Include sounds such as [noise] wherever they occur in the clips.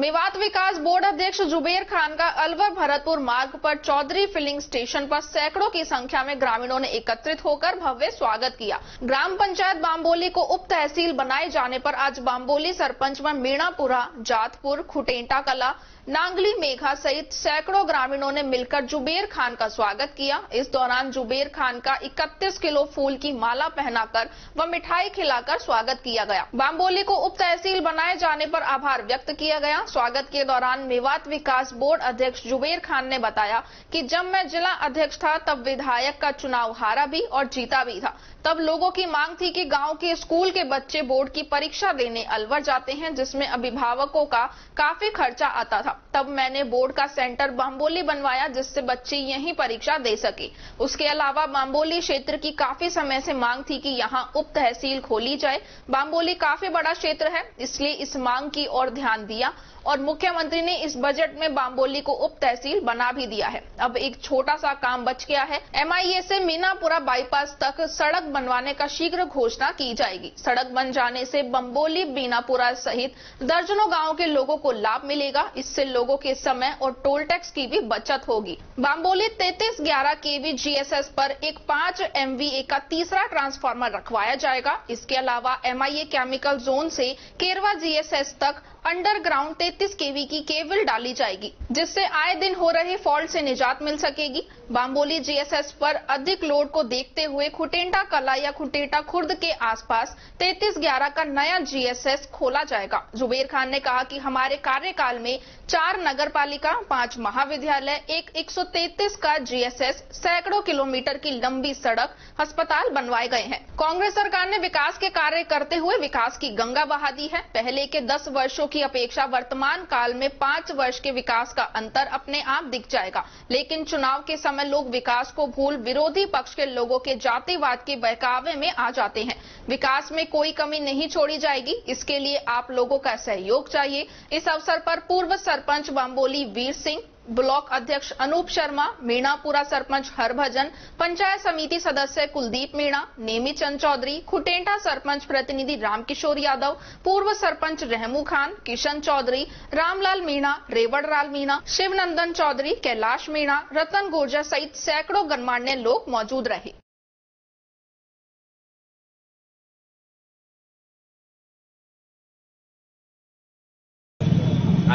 मेवात विकास board अध्यक्ष जुबेर खान का अलवर भरतपुर मार्ग पर चौधरी फिलिंग स्टेशन पर सैकड़ों की संख्या में ग्रामीणों ने एकत्रित होकर भव्य स्वागत किया। ग्राम पंचायत बाम्बोली को उप तहसील बनाए जाने पर आज बाम्बोली सरपंच व मीणापुरा, जातपुर, खुटेंटा कला नांगली मेघा सहित सैकड़ों ग्रामीणों ने मिलकर जुबेर खान का स्वागत किया। इस दौरान जुबेर खान का 31 किलो फूल की माला पहनाकर व मिठाई खिलाकर स्वागत किया गया। बाम्बोली को उप तहसील बनाए जाने पर आभार व्यक्त किया गया। स्वागत के दौरान मेवात विकास बोर्ड अध्यक्ष जुबेर खान ने बताया कि जब मैं जिला अध्यक्ष था, तब विधायक का चुनाव हारा भी और जीता भी था। तब लोगों की मांग थी कि गाँव के स्कूल के बच्चे बोर्ड की परीक्षा देने अलवर जाते हैं, जिसमें अभिभावकों का काफ़ी खर्चा आता था। तब मैंने बोर्ड का सेंटर बाम्बोली बनवाया, जिससे बच्चे यहीं परीक्षा दे सके। उसके अलावा बाम्बोली क्षेत्र की काफ़ी समय से मांग थी कि यहाँ उप तहसील खोली जाए। बाम्बोली काफ़ी बड़ा क्षेत्र है, इसलिए इस मांग की ओर ध्यान दिया और मुख्यमंत्री ने इस बजट में बाम्बोली को उप तहसील बना भी दिया है। अब एक छोटा सा काम बच गया है। एमआईए से मीनापुरा बाईपास तक सड़क बनवाने का शीघ्र घोषणा की जाएगी। सड़क बन जाने से बम्बोली बीनापुरा सहित दर्जनों गाँवों के लोगों को लाभ मिलेगा। इससे लोगों के समय और टोल टैक्स की भी बचत होगी। बाम्बोली तैतीस ग्यारह के केवी जीएसएस पर एक पाँच एमवीए का तीसरा ट्रांसफार्मर रखवाया जाएगा। इसके अलावा एमआईए केमिकल जोन से केरवा जीएसएस तक अंडरग्राउंड 33 केवी की केबल डाली जाएगी, जिससे आए दिन हो रहे फॉल्ट से निजात मिल सकेगी। बाम्बोली जीएसएस पर अधिक लोड को देखते हुए खुटेंटा कला या खुटेटा खुर्द के आसपास 3311 का नया जीएसएस खोला जाएगा। जुबेर खान ने कहा कि हमारे कार्यकाल में चार नगर पालिका पाँच महाविद्यालय, एक 133 का जीएसएस सैकड़ों किलोमीटर की लंबी सड़क, अस्पताल बनवाए गए हैं। कांग्रेस सरकार ने विकास के कार्य करते हुए विकास की गंगा बहा दी है। पहले के दस वर्षों की अपेक्षा वर्तमान काल में पाँच वर्ष के विकास का अंतर अपने आप दिख जाएगा। लेकिन चुनाव के समय लोग विकास को भूल विरोधी पक्ष के लोगों के जातिवाद के बहकावे में आ जाते हैं। विकास में कोई कमी नहीं छोड़ी जाएगी। इसके लिए आप लोगों का सहयोग चाहिए। इस अवसर पर पूर्व सरपंच बम्बोली वीर सिंह ब्लॉक अध्यक्ष अनूप शर्मा मीणापुरा सरपंच हरभजन, पंचायत समिति सदस्य कुलदीप मीणा, नेमी चंद चौधरी, खुटेंटा सरपंच प्रतिनिधि रामकिशोर यादव, पूर्व सरपंच रहमू खान, किशन चौधरी, रामलाल मीणा रेवड़लाल मीणा, शिवनंदन चौधरी, कैलाश मीणा, रतन गुर्जर सहित सैकड़ों गणमान्य लोग मौजूद रहे।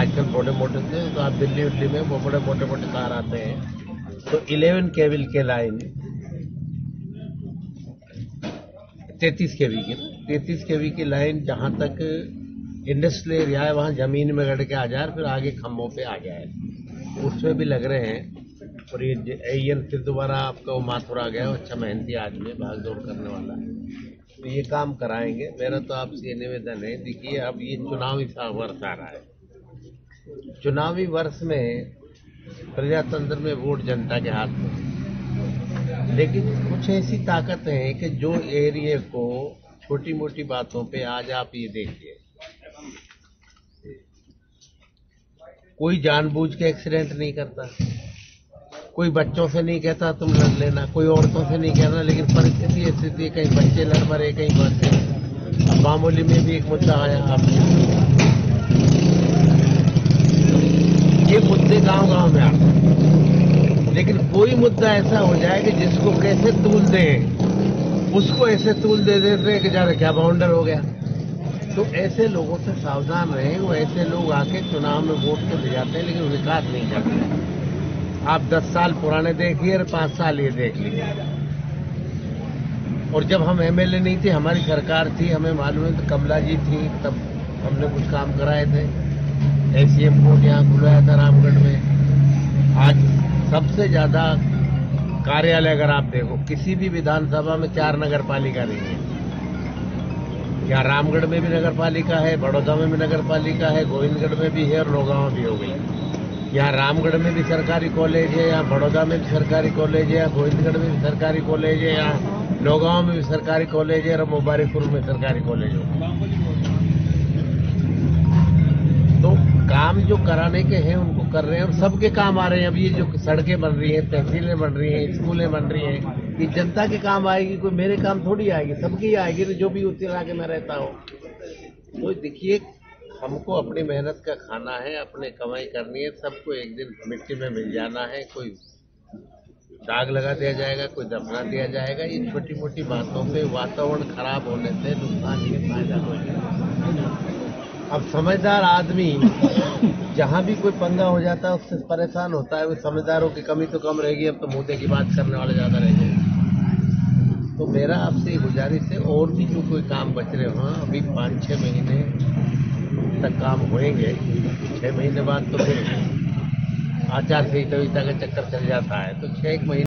आजकल मोटे मोटे से तो आप दिल्ली, उल्ली में वो बड़े मोटे मोटे कार आते हैं। तो 11 केविल के लाइन 33 केवी की तैतीस केवी की लाइन जहाँ तक इंडस्ट्रियल एरिया है, वहाँ ज़मीन में गड़ के आ जाए फिर आगे खम्भों पे आ जाए उसमें भी लग रहे हैं, और ये एन फिर दोबारा आपका वो माथुर आ गया अच्छा मेहनती आदमी है, भाग दौड़ करने वाला है। तो ये काम कराएँगे। मेरा तो आपसे ये निवेदन है, देखिए, अब ये चुनाव चुनावी वर्ष आ रहा है। चुनावी वर्ष में प्रजातंत्र में वोट जनता के हाथ में। लेकिन कुछ ऐसी ताकत है कि जो एरिया को छोटी मोटी बातों पे आज आप ये देखिए। कोई जानबूझ के एक्सीडेंट नहीं करता। कोई बच्चों से नहीं कहता तुम लड़ लेना, कोई औरतों से नहीं कहना, लेकिन परिस्थिति स्थिति कहीं बच्चे लड़ मरे कहीं अब मामूली में भी एक मुद्दा आया आपने ये मुद्दे गाँव गाँव में आते हैं। लेकिन कोई मुद्दा ऐसा हो जाए कि जिसको कैसे तूल दें, उसको ऐसे तूल दे देते हैं कि ज़्यादा क्या बाउंडर हो गया। तो ऐसे लोगों से सावधान रहें वो ऐसे लोग आके चुनाव में वोट तो ले जाते हैं, लेकिन विकास नहीं करते आप दस साल पुराने देखिए और पाँच साल ये देख लीजिए और जब हम एमएलए नहीं थे, हमारी सरकार थी, हमें मालूम है तो कमला जी थी, तब हमने कुछ काम कराए थे। एसीएम कोर्ट यहाँ खुलवाया था रामगढ़ में। आज सबसे ज़्यादा कार्यालय अगर आप देखो, किसी भी विधानसभा में चार नगर पालिका नहीं है। यहाँ रामगढ़ में भी नगर पालिका है, बड़ौदा में भी नगर पालिका है, गोविंदगढ़ में भी है और नौगांव भी हो गई। यहाँ रामगढ़ में भी सरकारी कॉलेज है, यहाँ बड़ौदा में भी सरकारी कॉलेज है, यहाँ गोविंदगढ़ में भी सरकारी कॉलेज है, यहाँ नौगांव में भी सरकारी कॉलेज है और मुबारकपुर में सरकारी कॉलेज हो काम जो कराने के हैं, उनको कर रहे हैं और सबके काम आ रहे हैं। अब ये जो सड़कें बन रही हैं, तहसीलें बन रही हैं, स्कूलें बन रही हैं, ये जनता के काम आएगी, कोई मेरे काम थोड़ी आएगी, सबकी आएगी जो भी उस इलाके में रहता हो। तो देखिए, हमको अपनी मेहनत का खाना है, अपने कमाई करनी है, सबको एक दिन मिट्टी में मिल जाना है, कोई दाग लगा दिया जाएगा, कोई दफना दिया जाएगा, ये छोटी मोटी बातों पे वातावरण खराब होने से नुकसान ही फ़ायदा हो जाएगा। अब समझदार आदमी [laughs] जहाँ भी कोई पंगा हो जाता है उससे परेशान होता है वो समझदारों की कमी तो कम रहेगी अब तो मुद्दे की बात करने वाले ज़्यादा रह जाएँगे। तो मेरा आपसे गुजारिश है और भी जो कोई काम बच रहे हो हाँ, अभी पाँच छः महीने तक काम होएँगे छः महीने बाद तो फिर आचार संहिता का चक्कर चल जाता है तो छः एक महीने